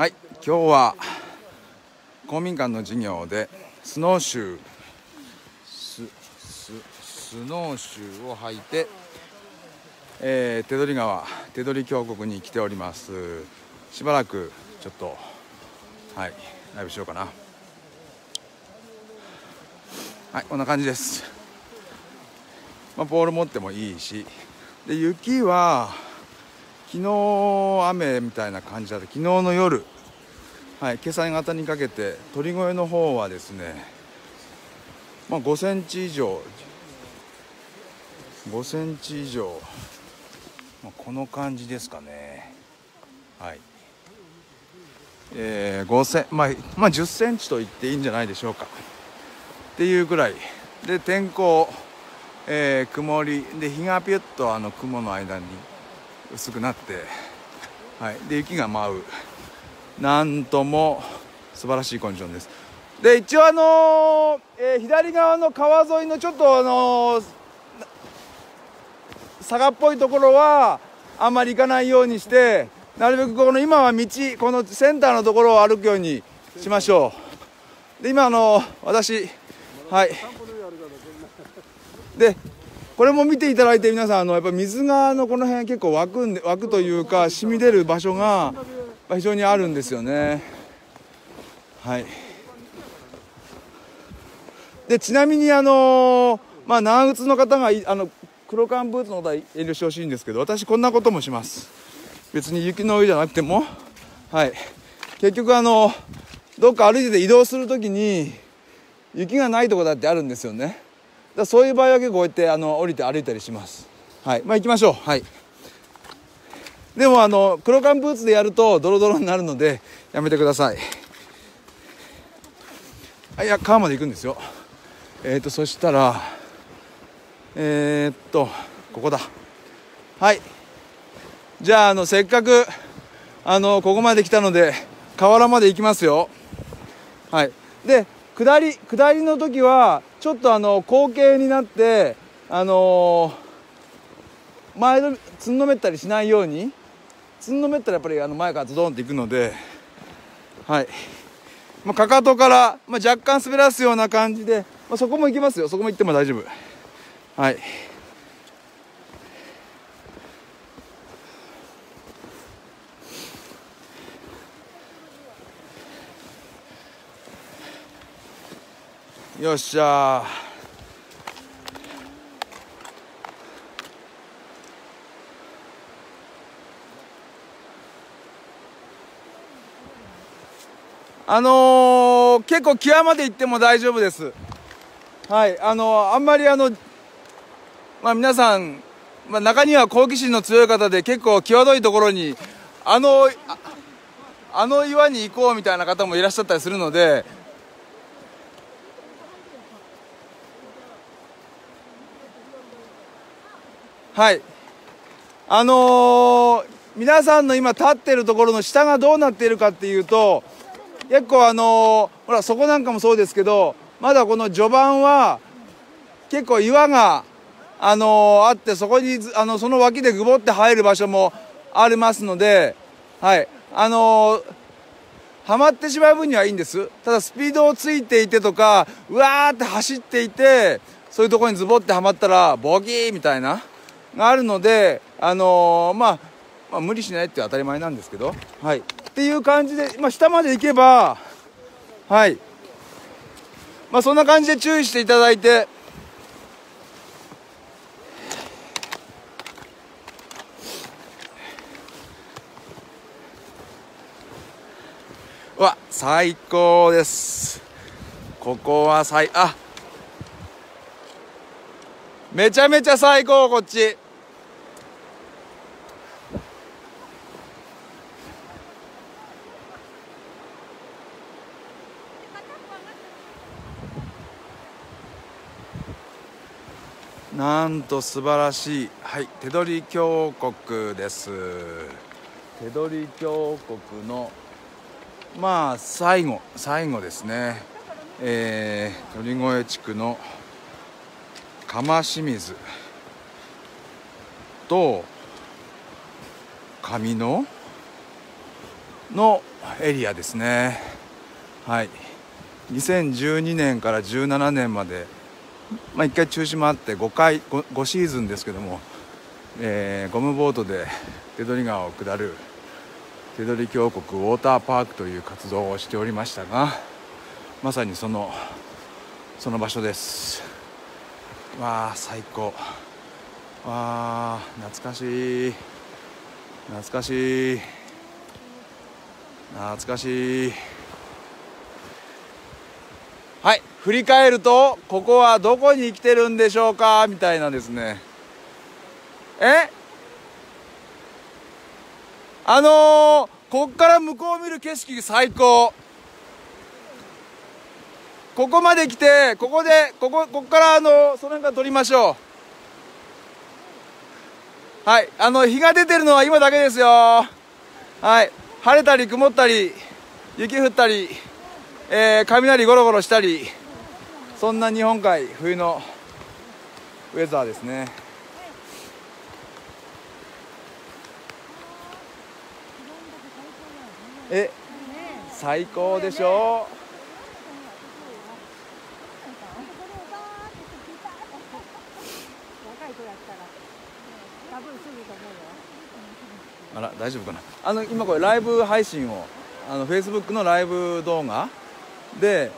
はい今日は公民館の授業でスノーシュースススノーシューを履いて、えー、手取川手取峡谷に来ております。しばらくちょっとはいライブしようかな。はいこんな感じです。まあ、ボール持ってもいいしで雪は昨日雨みたいな感じだった。昨日の夜。はい今朝方にかけて鳥越の方はですねまあ5センチ以上。5センチ以上、まあ、この感じですかね。はい。えー、5センまあ、まあ、10センチと言っていいんじゃないでしょうか。っていうぐらい。で天候えー、曇り。で日がピュッとあの雲の間に薄くなって、はい、で雪が舞う。なんとも素晴らしいコンディションです。で一応あのー、えー、左側の川沿いのちょっとあのー、坂っぽいところはあんまり行かないようにしてなるべくこの今は道このセンターのところを歩くようにしましょう。で今あの私はい。でこれも見ていただいて皆さんあのやっぱ水がのこの辺結構湧くんで湧くというか染み出る場所が非常にあるんですよね。はい。でちなみにあのまあ長靴の方があの黒缶ブーツのことは遠慮してほしいんですけど私こんなこともします。別に雪の上じゃなくても。はい。結局あのどっか歩いてて移動する時に雪がないとこだってあるんですよね。だそういう場合は結構こうやってあの降りて歩いたりします。はい。まあ行きましょう。はい。でもあの黒缶ブーツでやるとドロドロになるのでやめてください。あいや川まで行くんですよ。えっ、ー、とそしたらえー、っとここだ。はい。じゃああのせっかくあのここまで来たので河原まで行きますよ。はい。で下り下りの時はちょっとあの後傾になってあのー、前のつんのめったりしないようにつんのめったらやっぱりあの前からズドンっていくのではい、まあ、かかとから、まあ、若干滑らすような感じで、まあ、そこも行きますよ。そこも行っても大丈夫。はい。よっしゃ。あのー、結構際まで行っても大丈夫です。はいあのー、あんまりあのまあ皆さん、まあ、中には好奇心の強い方で結構際どいところにあのあの岩に行こうみたいな方もいらっしゃったりするのではい。あのー、皆さんの今立ってるところの下がどうなっているかっていうと結構あのー、ほらそこなんかもそうですけどまだこの序盤は結構岩があのー、あってそこにあのその脇でぐぼって入る場所もありますのではい。あのはまってしまう分にはいいんです。ただスピードをついていてとかうわーって走っていてそういうところにズボってはまったらボギーみたいな。があるので、あのー、まあ、まあ、無理しないって当たり前なんですけど、はい。っていう感じで、まあ、下まで行けば、はい。まあ、そんな感じで注意していただいて、わ最高ですここは最あめちゃめちゃ最高こっちなんと素晴らしい。はい手取峡谷です。手取峡谷のまあ最後最後ですね。えー、鳥越地区の釜清水と上ののエリアですね。はい。2012年から17年まで、まあ、1回中止もあって 5, 回 5, 5シーズンですけども、えー、ゴムボートで手取川を下る手取峡谷ウォーターパークという活動をしておりましたがまさにそのその場所です。わあ最高。わあ懐かしい。懐かしい。懐かしいはい振り返るとここはどこに来てるんでしょうか？みたいなですね。え？あのー、こっから向こう見る景色最高。ここまで来てここでここここからあのその辺から撮りましょう。はい。あの日が出てるのは今だけですよ。はい。晴れたり曇ったり雪降ったり、えー、雷ゴロゴロしたり。そんな日本海冬のウェザーですね。え最高でしょ？うあら大丈夫かな？あの今これライブ配信をあのフェイスブックのライブ動画で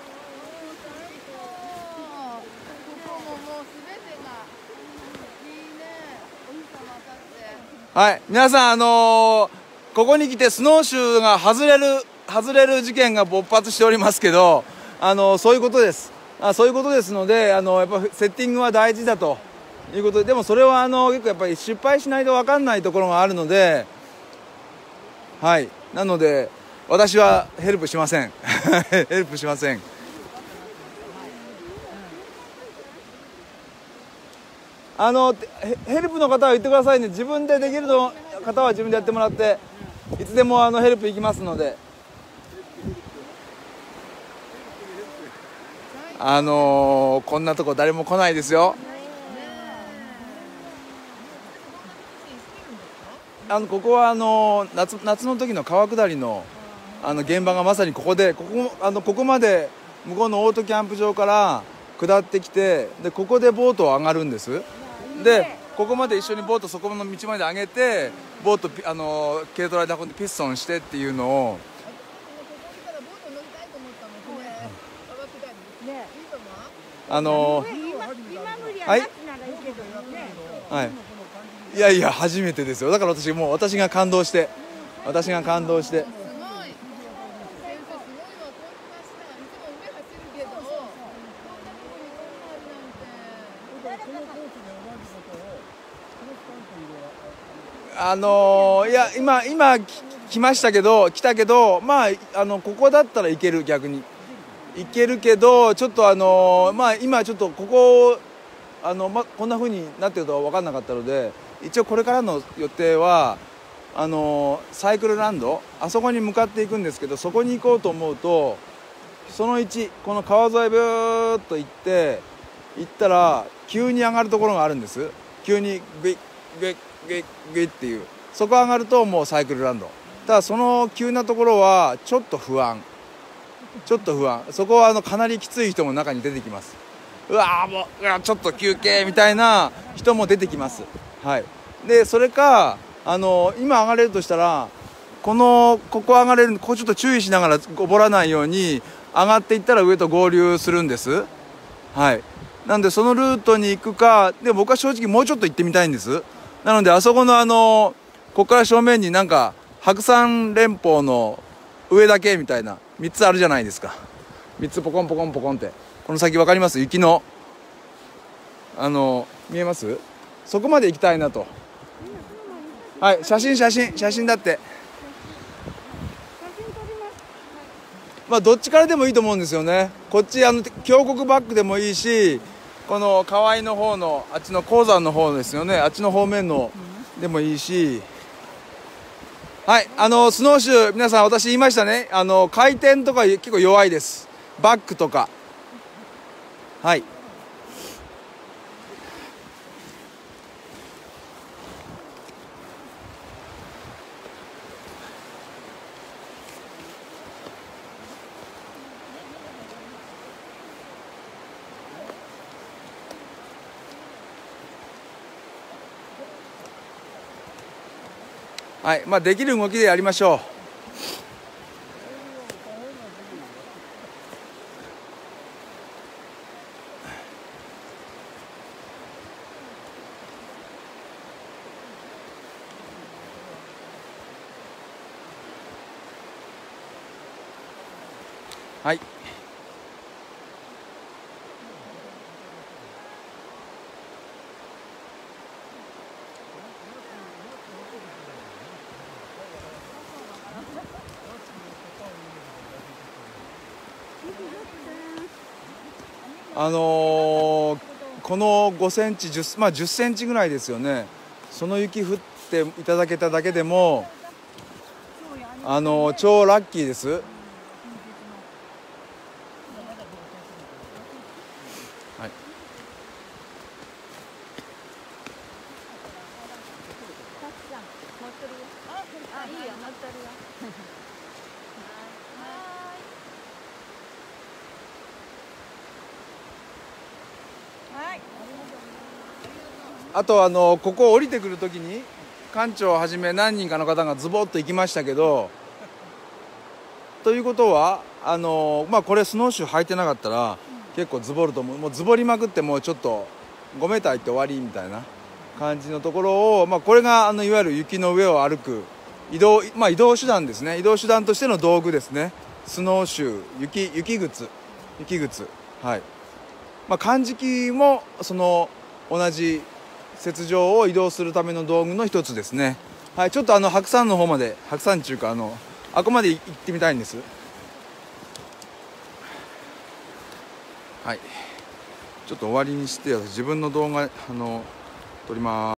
はい。皆さんあのー、ここに来てスノーシューが外れる外れる事件が勃発しておりますけどあのー、そういうことです。あそういうことですのであのやっぱセッティングは大事だと。いうことででもそれはあの結構やっぱり失敗しないと分かんないところがあるのではい。なので私はヘルプしません。ヘルプしません。あのヘルプの方は言ってくださいね。自分でできるの方は自分でやってもらっていつでもあのヘルプ行きますので。あのー、こんなとこ誰も来ないですよ。あのここはあの夏夏の時の川下りのあの現場がまさにここでここあのここまで向こうのオートキャンプ場から下ってきてでここでボートを上がるんです。でここまで一緒にボートそこの道まで上げてボートあの軽トラで運んでピストンしてっていうのを。あのはいはい。いやいや初めてですよ。だから私もう私が感動して。私が感動してあのー、いや今今来ましたけど来たけどまああのここだったらいける逆に。いけるけどちょっとあのー、まあ今ちょっとここあの、ま、こんなふうになってるとは分かんなかったので一応これからの予定はあのサイクルランドあそこに向かっていくんですけどそこに行こうと思うとその1この川沿いブーッと行って行ったら急に上がるところがあるんです。急にグイッグッグイッグイッっていう。そこ上がるともうサイクルランド。ただその急なところはちょっと不安。ちょっと不安。そこはあのかなりきつい人も中に出てきます。うわもうちょっと休憩みたいな人も出てきます。はい。でそれかあの今上がれるとしたらこのここ上がれるここちょっと注意しながらこぼらないように上がっていったら上と合流するんです。はい。なんでそのルートに行くかで僕は正直もうちょっと行ってみたいんです。なのであそこのあのここから正面になんか白山連峰の上だけみたいな3つあるじゃないですか。3つポコンポコンポコンって。この先分かります？雪の。あの見えます？そこまで行きたいなと。はい写真写真写真だって。まあどっちからでもいいと思うんですよね。こっちあの峡谷バックでもいいしこの河合の方のあっちの鉱山の方ですよね。あっちの方面の。でもいいし。はい。あのスノーシュー皆さん私言いましたね。あの回転とか結構弱いです。バックとか。はい。はいまあできる動きでやりましょう。はい。あのー、この5センチ10、まあ、10センチぐらいですよねその雪降っていただけただけでもあのー、超ラッキーです。はいあとあのここ降りてくるときに館長をはじめ何人かの方がズボッと行きましたけどということはあのまあこれスノーシュー履いてなかったら結構ズボると思う。もうズボりまくってもうちょっと5メーター行って終わりみたいな感じのところを、まあ、これがあのいわゆる雪の上を歩く移動,、まあ、移動手段ですね。移動手段としての道具ですね。スノーシュー雪雪靴雪靴。はい。まあ、漢字機もその同じ雪上を移動するための道具の一つですね。はいちょっとあの白山の方まで白山中かあのあこまで行ってみたいんです。はい。ちょっと終わりにして自分の動画あの撮ります。